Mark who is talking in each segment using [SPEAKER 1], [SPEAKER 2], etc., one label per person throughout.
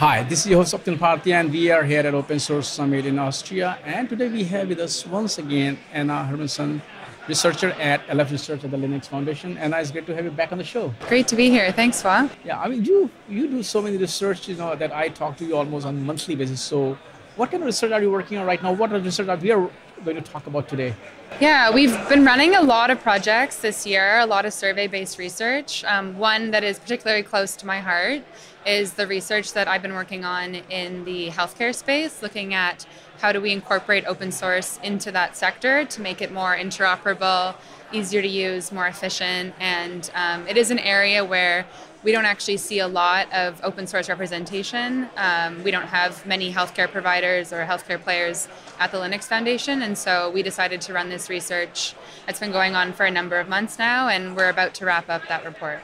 [SPEAKER 1] Hi, this is your host Swapnil Bhartiya, and we are here at Open Source Summit in Austria. And today we have with us once again Anna Hermansen, researcher at LF Research at the Linux Foundation. Anna, it's great to have you back on the show.
[SPEAKER 2] Great to be here. Thanks, Fa.
[SPEAKER 1] Yeah, I mean, you you do so many research, you know, that I talk to you almost on a monthly basis. So, what kind of research are you working on right now? What are the research are we are going to talk about today?
[SPEAKER 2] Yeah, we've been running a lot of projects this year, a lot of survey based research. Um, one that is particularly close to my heart is the research that I've been working on in the healthcare space, looking at how do we incorporate open source into that sector to make it more interoperable, easier to use, more efficient. And um, it is an area where we don't actually see a lot of open source representation. Um, we don't have many healthcare providers or healthcare players at the Linux Foundation, and so we decided to run this research. It's been going on for a number of months now, and we're about to wrap up that report.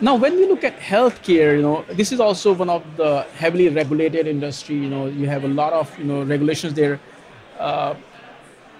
[SPEAKER 1] Now, when we look at healthcare, you know, this is also one of the heavily regulated industry. You know, you have a lot of you know regulations there. Uh,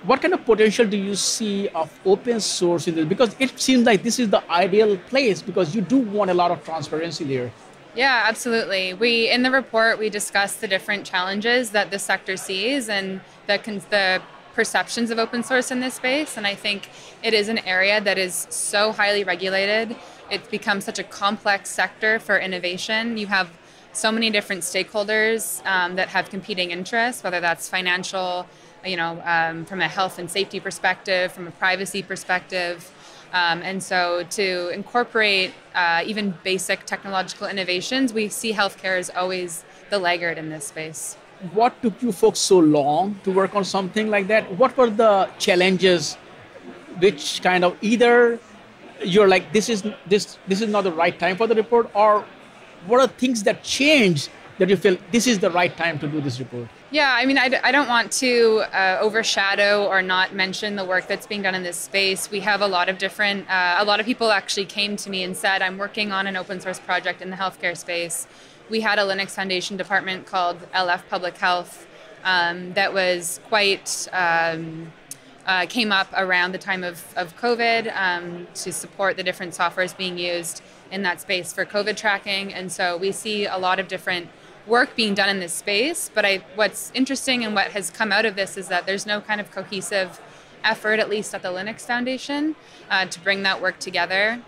[SPEAKER 1] what kind of potential do you see of open source in this? Because it seems like this is the ideal place because you do want a lot of transparency there.
[SPEAKER 2] Yeah, absolutely. We in the report we discuss the different challenges that the sector sees and the the perceptions of open source in this space. And I think it is an area that is so highly regulated. It's become such a complex sector for innovation. You have so many different stakeholders um, that have competing interests, whether that's financial, you know, um, from a health and safety perspective, from a privacy perspective. Um, and so to incorporate uh, even basic technological innovations, we see healthcare as always the laggard in this space.
[SPEAKER 1] What took you folks so long to work on something like that? What were the challenges which kind of either you're like this is this this is not the right time for the report or what are things that changed that you feel this is the right time to do this report?
[SPEAKER 2] Yeah, I mean, I, I don't want to uh, overshadow or not mention the work that's being done in this space. We have a lot of different, uh, a lot of people actually came to me and said, I'm working on an open source project in the healthcare space. We had a Linux Foundation department called LF Public Health um, that was quite. Um, uh, came up around the time of, of COVID um, to support the different softwares being used in that space for COVID tracking. And so we see a lot of different work being done in this space. But I, what's interesting and what has come out of this is that there's no kind of cohesive effort, at least at the Linux Foundation, uh, to bring that work together.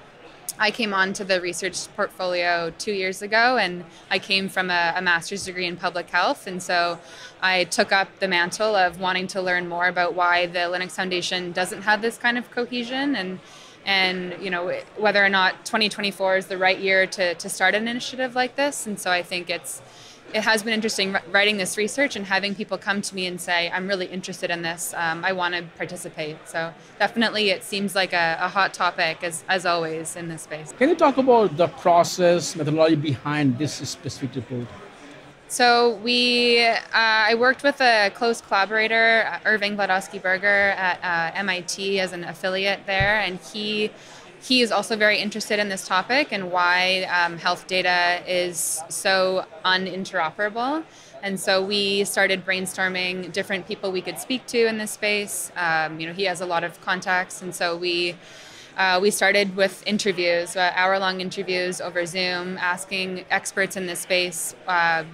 [SPEAKER 2] I came on to the research portfolio two years ago, and I came from a, a, master's degree in public health. And so I took up the mantle of wanting to learn more about why the Linux Foundation doesn't have this kind of cohesion and and you know whether or not 2024 is the right year to, to start an initiative like this and so i think it's it has been interesting writing this research and having people come to me and say i'm really interested in this um, i want to participate. So definitely it seems like a, a, hot topic as, as always in this space.
[SPEAKER 1] Can you talk about the process methodology behind this specific report?
[SPEAKER 2] So we, uh, I worked with a close collaborator, Irving Wladawsky-Berger at uh, MIT as an affiliate there, and he he is also very interested in this topic and why um, health data is so uninteroperable. And so we started brainstorming different people we could speak to in this space. Um, you know, he has a lot of contacts, and so we. Uh, we started with interviews, uh, hour long interviews over Zoom, asking experts in this space uh,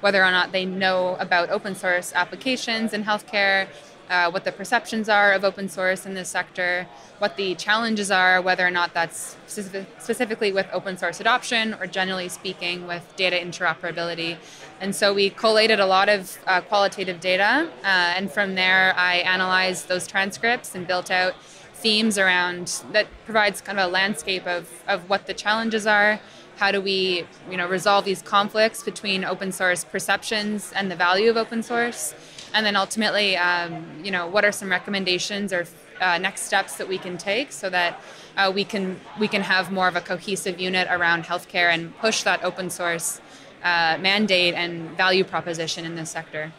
[SPEAKER 2] whether or not they know about open source applications in healthcare, uh, what the perceptions are of open source in this sector, what the challenges are, whether or not that's specific, specifically with open source adoption or generally speaking with data interoperability. And so we collated a lot of uh, qualitative data, uh, and from there I analyzed those transcripts and built out themes around that provides kind of a landscape of, of what the challenges are how do we you know resolve these conflicts between open source perceptions and the value of open source and then ultimately um, you know what are some recommendations or uh, next steps that we can take so that uh, we can we can have more of a cohesive unit around healthcare and push that open source uh, mandate and value proposition in this sector.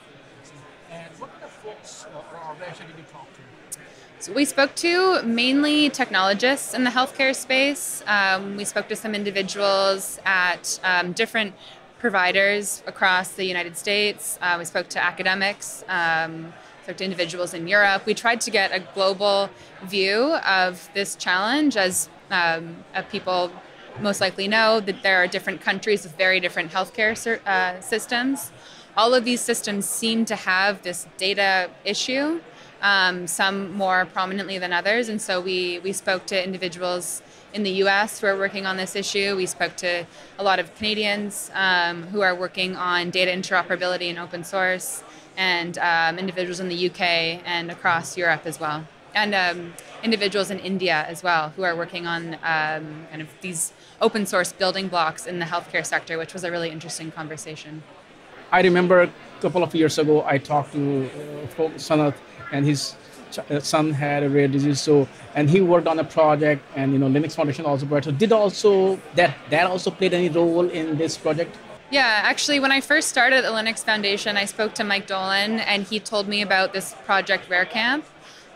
[SPEAKER 1] And what kind of folks or organizations did you talk
[SPEAKER 2] so we spoke to mainly technologists in the healthcare space. Um, we spoke to some individuals at um, different providers across the United States. Uh, we spoke to academics, um, spoke to individuals in Europe. We tried to get a global view of this challenge as um, people most likely know that there are different countries with very different healthcare uh, systems. All of these systems seem to have this data issue, um, some more prominently than others. And so we, we spoke to individuals in the US who are working on this issue. We spoke to a lot of Canadians um, who are working on data interoperability and open source, and um, individuals in the UK and across Europe as well. And um, individuals in India as well who are working on um, kind of these open source building blocks in the healthcare sector, which was a really interesting conversation.
[SPEAKER 1] I remember a couple of years ago, I talked to uh, Sanath, and his son had a rare disease. So, and he worked on a project, and you know, Linux Foundation also. So, did also that that also played any role in this project?
[SPEAKER 2] Yeah, actually, when I first started the Linux Foundation, I spoke to Mike Dolan, and he told me about this project RareCamp,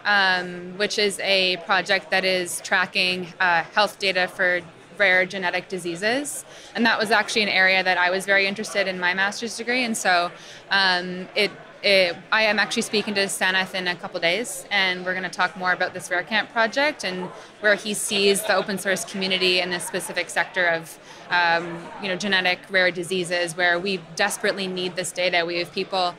[SPEAKER 2] um, which is a project that is tracking uh, health data for rare genetic diseases. And that was actually an area that I was very interested in my master's degree. And so um, it, it, I am actually speaking to Sanath in a couple days, and we're going to talk more about this RareCamp project and where he sees the open source community in this specific sector of um, you know, genetic rare diseases where we desperately need this data. We have people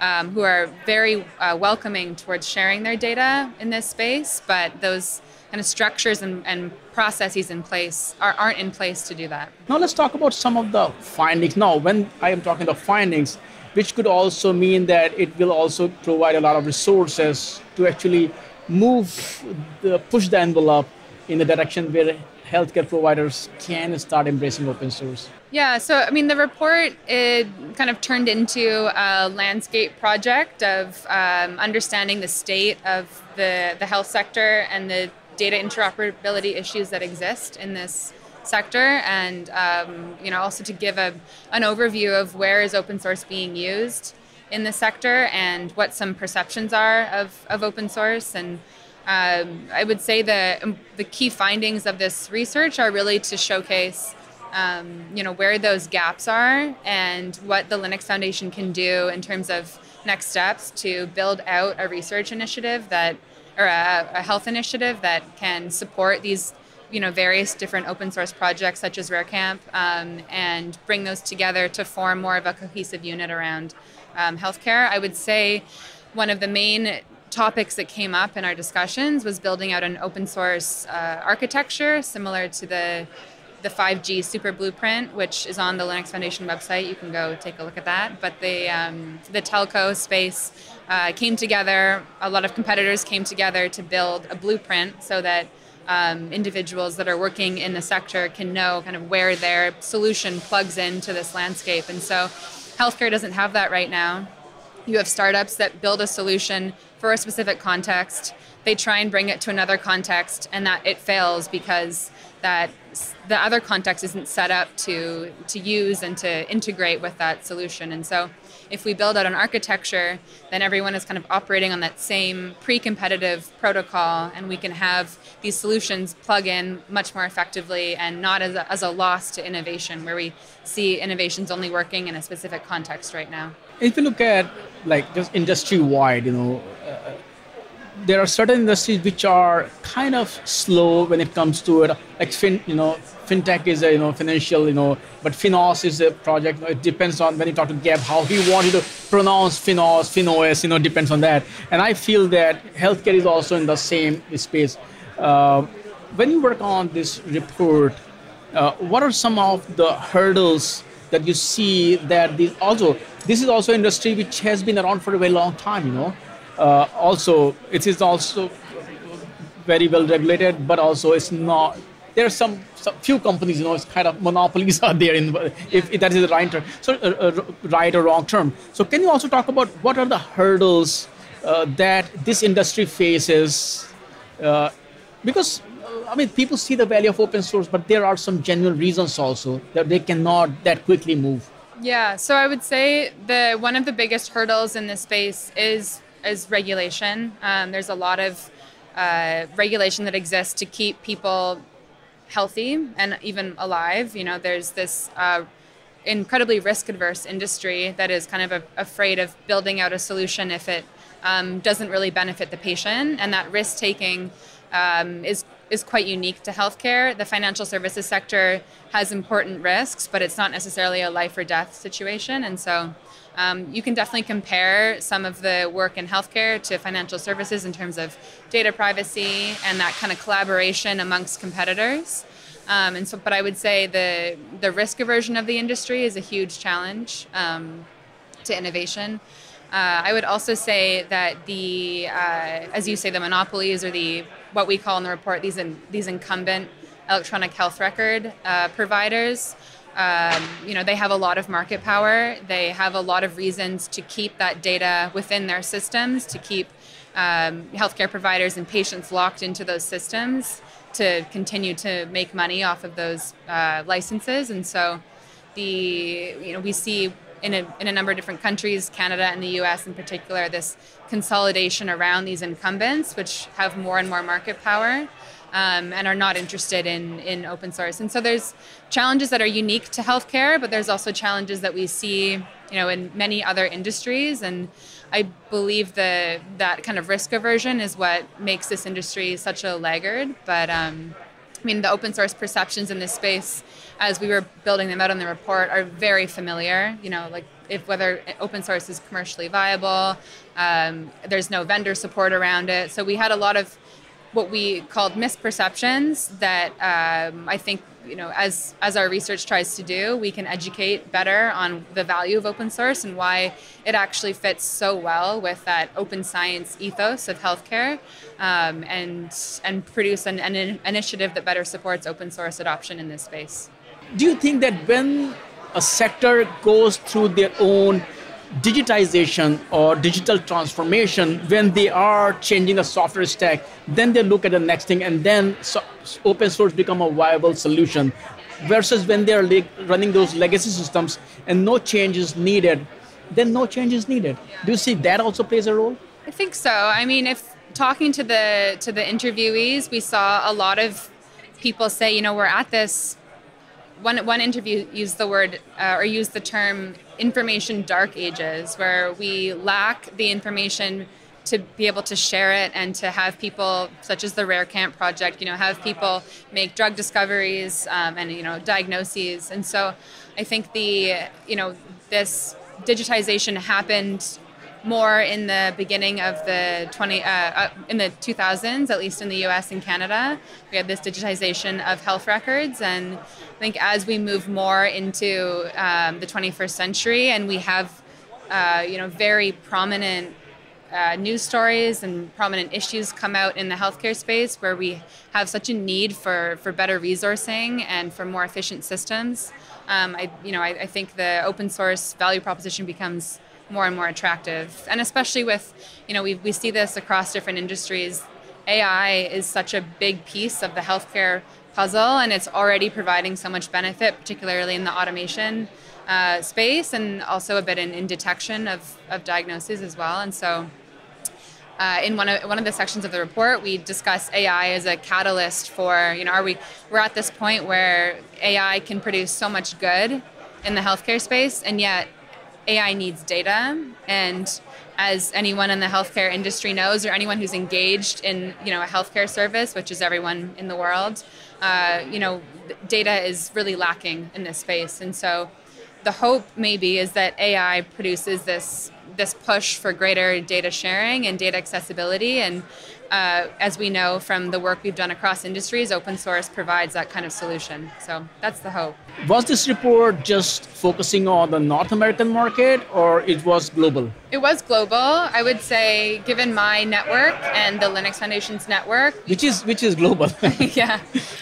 [SPEAKER 2] um, who are very uh, welcoming towards sharing their data in this space, but those kind of structures and, and processes in place are, aren't in place to do that.
[SPEAKER 1] Now let's talk about some of the findings. Now, when I am talking about findings, which could also mean that it will also provide a lot of resources to actually move the push the envelope in the direction where healthcare providers can start embracing open source?
[SPEAKER 2] Yeah, so I mean, the report it kind of turned into a landscape project of um, understanding the state of the, the health sector and the data interoperability issues that exist in this sector and um, you know also to give a, an overview of where is open source being used in the sector and what some perceptions are of, of open source. And um, I would say the um, the key findings of this research are really to showcase um, you know where those gaps are and what the Linux Foundation can do in terms of next steps to build out a research initiative that or a, a health initiative that can support these you know various different open source projects such as RareCamp um, and bring those together to form more of a cohesive unit around um, healthcare. I would say one of the main topics that came up in our discussions was building out an open source uh, architecture similar to the the 5G Super Blueprint, which is on the Linux Foundation website. You can go take a look at that. But the um, the telco space uh, came together. A lot of competitors came together to build a blueprint so that um, individuals that are working in the sector can know kind of where their solution plugs into this landscape. And so, healthcare doesn't have that right now. You have startups that build a solution for a specific context. They try and bring it to another context, and that it fails because that the other context isn't set up to to use and to integrate with that solution. And so, if we build out an architecture, then everyone is kind of operating on that same pre-competitive protocol, and we can have these solutions plug in much more effectively and not as a, as a loss to innovation, where we see innovations only working in a specific context right now.
[SPEAKER 1] If you look at like just industry wide, you know. Uh, there are certain industries which are kind of slow when it comes to it. Like fin, you know, fintech is a you know financial, you know, but Finos is a project. It depends on when you talk to Gab how he wanted to pronounce Finos, Finos, you know, depends on that. And I feel that healthcare is also in the same space. Uh, when you work on this report, uh, what are some of the hurdles that you see that these also this is also industry which has been around for a very long time, you know uh, also it is also very well regulated, but also it's not. There are some, some few companies, you know, it's kind of monopolies are there in if, if that is the right term, so uh, uh, right or wrong term. So can you also talk about what are the hurdles uh, that this industry faces? Uh, because I mean, people see the value of open source, but there are some genuine reasons also that they cannot that quickly move.
[SPEAKER 2] Yeah, so I would say the one of the biggest hurdles in this space is is regulation. Um, there's a lot of uh, regulation that exists to keep people healthy and even alive. You know, there's this uh, incredibly risk adverse industry that is kind of a, afraid of building out a solution if it um, doesn't really benefit the patient, and that risk taking um, is is quite unique to healthcare. The financial services sector has important risks, but it's not necessarily a life or death situation. And so um, you can definitely compare some of the work in healthcare to financial services in terms of data privacy and that kind of collaboration amongst competitors. Um, and so, but I would say the the risk aversion of the industry is a huge challenge um, to innovation. Uh, I would also say that the, uh, as you say, the monopolies or the what we call in the report these in, these incumbent electronic health record uh, providers. Um, you know, they have a lot of market power. They have a lot of reasons to keep that data within their systems, to keep um, healthcare providers and patients locked into those systems, to continue to make money off of those uh, licenses. And so, the you know, we see in a, in a number of different countries, Canada and the US in particular, this consolidation around these incumbents, which have more and more market power. Um, and are not interested in, in open source. And so there's challenges that are unique to healthcare, but there's also challenges that we see, you know, in many other industries. And I believe the that kind of risk aversion is what makes this industry such a laggard. But um, I mean, the open source perceptions in this space, as we were building them out in the report, are very familiar. You know, like if whether open source is commercially viable, um, there's no vendor support around it. So we had a lot of what we called misperceptions that um, I think you know as as our research tries to do, we can educate better on the value of open source and why it actually fits so well with that open science ethos of healthcare, um, and and produce an, an initiative that better supports open source adoption in this space.
[SPEAKER 1] Do you think that when a sector goes through their own digitization or digital transformation when they are changing the software stack then they look at the next thing and then so open source become a viable solution versus when they are running those legacy systems and no change is needed then no change is needed. Do you see that also plays a role?
[SPEAKER 2] I think so. I mean if talking to the to the interviewees we saw a lot of people say you know we're at this one one interview used the word uh, or used the term information dark ages, where we lack the information to be able to share it and to have people such as the rare camp project you know have people make drug discoveries um, and you know diagnoses. And so i think the you know this digitization happened more in the beginning of the 20 uh, uh, in the 2000s at least in the US and Canada we had this digitization of health records and I think as we move more into um, the 21st century and we have uh, you know very prominent uh, news stories and prominent issues come out in the healthcare space where we have such a need for, for better resourcing and for more efficient systems. Um, I, you know, I, I think the open source value proposition becomes more and more attractive. And especially with, you know, we, we see this across different industries. AI is such a big piece of the healthcare puzzle, and it's already providing so much benefit, particularly in the automation uh, space and also a bit in, in detection of, of diagnoses as well. And so, uh, in one of one of the sections of the report, we discuss AI as a catalyst for you know are we we're at this point where AI can produce so much good in the healthcare space, and yet AI needs data and as anyone in the healthcare industry knows or anyone who's engaged in you know a healthcare service which is everyone in the world uh, you know data is really lacking in this space. And so the hope maybe is that AI produces this this push for greater data sharing and data accessibility and uh, as we know from the work we've done across industries, open source provides that kind of solution. So that's the hope.
[SPEAKER 1] Was this report just focusing on the North American market or it was global?
[SPEAKER 2] It was global. I would say, given my network and the Linux Foundation's network,
[SPEAKER 1] which is which is global.
[SPEAKER 2] yeah,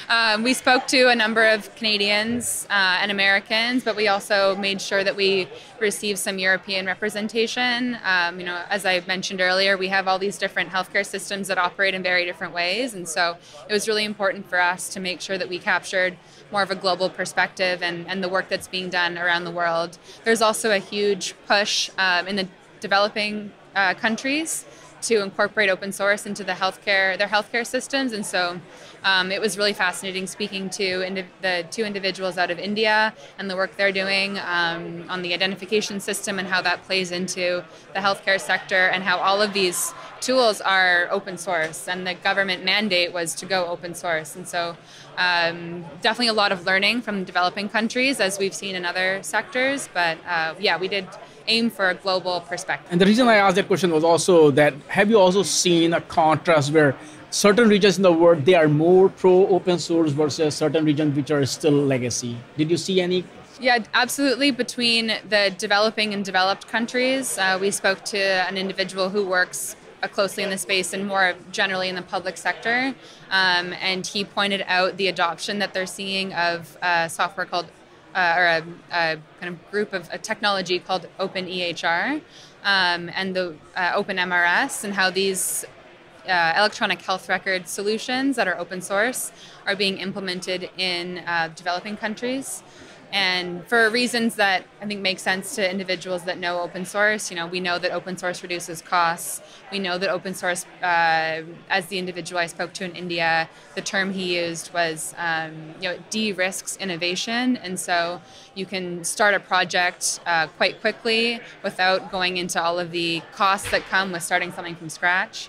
[SPEAKER 2] um, we spoke to a number of Canadians uh, and Americans, but we also made sure that we received some European representation. Um, you know, as I mentioned earlier, we have all these different healthcare systems that operate in very different ways, and so it was really important for us to make sure that we captured more of a global perspective and, and the work that's being done around the world. There's also a huge push um, in the developing uh, countries to incorporate open source into the healthcare their healthcare systems, and so um, it was really fascinating speaking to the two individuals out of India and the work they're doing um, on the identification system and how that plays into the healthcare sector and how all of these tools are open source and the government mandate was to go open source. And so um, definitely a lot of learning from developing countries as we've seen in other sectors but uh, yeah we did aim for a global perspective.
[SPEAKER 1] And the reason i asked that question was also that have you also seen a contrast where certain regions in the world they are more pro open source versus certain regions which are still legacy did you see any
[SPEAKER 2] yeah, absolutely. Between the developing and developed countries, uh, we spoke to an individual who works uh, closely in the space and more generally in the public sector. Um, and he pointed out the adoption that they're seeing of uh, software called, uh, or a, a, kind of group of a technology called Open EHR um, and the uh, Open MRS, and how these uh, electronic health record solutions that are open source are being implemented in uh, developing countries and for reasons that I think make sense to individuals that know open source. You know, we know that open source reduces costs. We know that open source, uh, as the individual I spoke to in India, the term he used was, um, you know, de-risks innovation, and so you can start a project uh, quite quickly without going into all of the costs that come with starting something from scratch.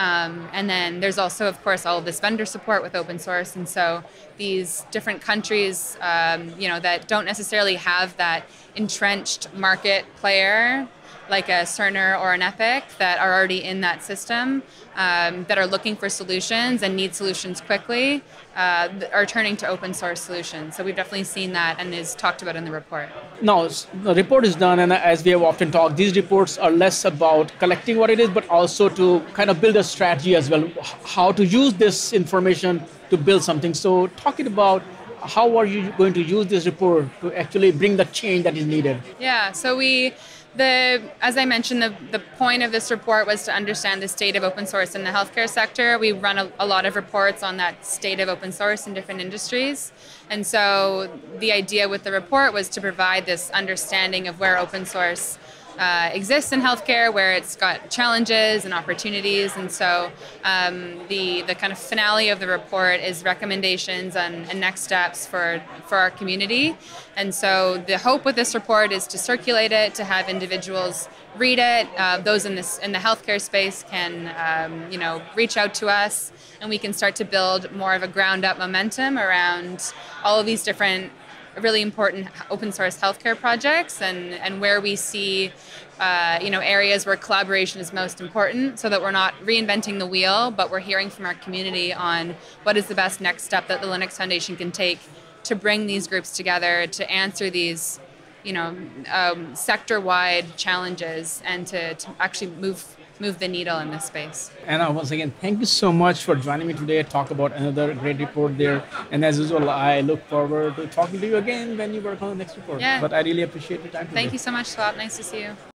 [SPEAKER 2] Um, and then there's also, of course, all of this vendor support with open source. And so these different countries, um, you know, that don't necessarily have that entrenched market player like a Cerner or an Epic that are already in that system um, that are looking for solutions and need solutions quickly uh, are turning to open source solutions. So we've definitely seen that and is talked about in the report.
[SPEAKER 1] Now, the report is done, and as we have often talked, these reports are less about collecting what it is, but also to kind of build a strategy as well, how to use this information to build something. So, talking about how are you going to use this report to actually bring the change that is needed?
[SPEAKER 2] Yeah, so we the as I mentioned, the, the point of this report was to understand the state of open source in the healthcare sector. We run a, a lot of reports on that state of open source in different industries. And so the idea with the report was to provide this understanding of where open source uh, exists in healthcare, where it's got challenges and opportunities. And so um, the the kind of finale of the report is recommendations and, and, next steps for for our community. And so the hope with this report is to circulate it, to have individuals read it. Uh, those in this in the healthcare space can um, you know reach out to us, and we can start to build more of a ground up momentum around all of these different really important open source healthcare projects and, and where we see uh, you know areas where collaboration is most important so that we're not reinventing the wheel but we're hearing from our community on what is the best next step that the linux foundation can take to bring these groups together to answer these you know um, sector-wide challenges and to, to actually move move the needle in this space.
[SPEAKER 1] Anna, once again, thank you so much for joining me today. Talk about another great report there, and as usual, I look forward to talking to you again when you work on the next report.
[SPEAKER 2] Yeah.
[SPEAKER 1] But I really appreciate your time. Today.
[SPEAKER 2] Thank you so much, Swap. Nice to see you.